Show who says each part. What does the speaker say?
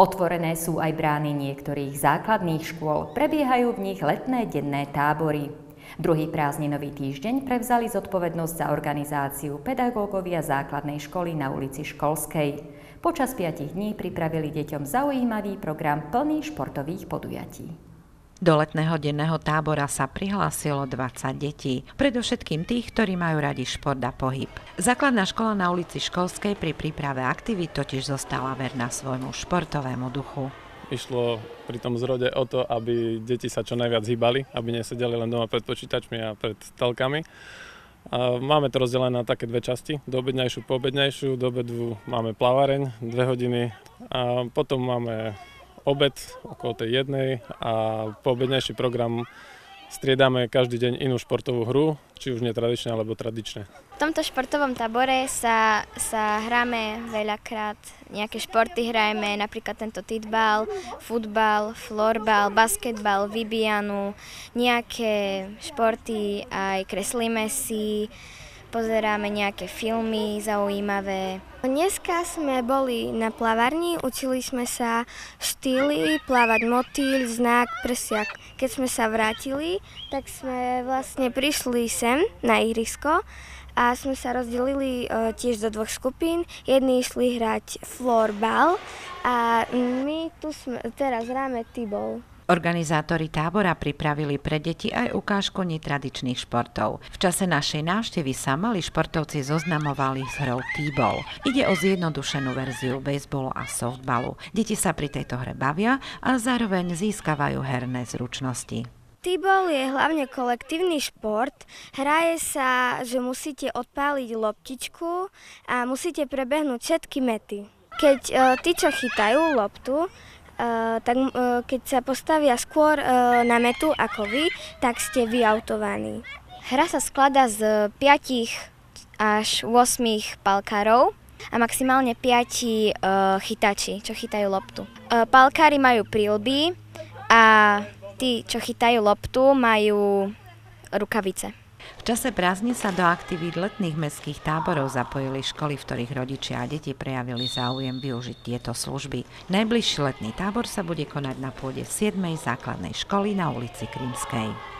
Speaker 1: Otvorené sú aj brány niektorých základných škôl, prebiehajú v nich letné denné tábory. Druhý prázdninový týždeň prevzali zodpovednosť za organizáciu pedagógovia základnej školy na ulici Školskej. Počas piatich dní pripravili deťom zaujímavý program plný športových podujatí.
Speaker 2: Do letného denného tábora sa prihlásilo 20 detí, predovšetkým tých, ktorí majú radi šport a pohyb. Základná škola na ulici Školskej pri príprave aktivít totiž zostala verná svojmu športovému duchu.
Speaker 3: Išlo pri tom zrode o to, aby deti sa čo najviac hýbali, aby nesedeli len doma pred počítačmi a pred telkami. A máme to rozdelené na také dve časti, do obedňajšiu, po obedňajšiu, do obedu máme plavareň, dve hodiny a potom máme obed okolo tej jednej a po obednejší program striedame každý deň inú športovú hru, či už netradičné alebo tradičné.
Speaker 4: V tomto športovom tábore sa, sa hráme veľakrát, nejaké športy hrajeme, napríklad tento titbal, futbal, florbal, basketbal, vybianu, nejaké športy aj kreslíme si, pozeráme nejaké filmy zaujímavé.
Speaker 5: Dneska sme boli na plavarni, učili sme sa štýly, plávať motýl, znak, prsiak. Keď sme sa vrátili, tak sme vlastne prišli sem na ihrisko a sme sa rozdelili e, tiež do dvoch skupín. Jedni išli hrať floorball a my tu sme, teraz hráme t-ball.
Speaker 2: Organizátori tábora pripravili pre deti aj ukážku netradičných športov. V čase našej návštevy sa mali športovci zoznamovali s hrou T-ball. Ide o zjednodušenú verziu baseballu a softballu. Deti sa pri tejto hre bavia a zároveň získavajú herné zručnosti.
Speaker 5: T-ball je hlavne kolektívny šport. Hraje sa, že musíte odpáliť loptičku a musíte prebehnúť všetky mety. Keď uh, tí, čo chytajú loptu, tak uh, keď sa postavia skôr uh, na metu ako vy, tak ste vyautovaní. Hra sa skladá z 5 až 8 palkárov a maximálne 5 uh, chytači, čo chytajú loptu. Palkári majú prílby a tí, čo chytajú loptu, majú rukavice.
Speaker 2: V čase prázdnin sa do aktivít letných mestských táborov zapojili školy, v ktorých rodičia a deti prejavili záujem využiť tieto služby. Najbližší letný tábor sa bude konať na pôde 7. základnej školy na ulici Krymskej.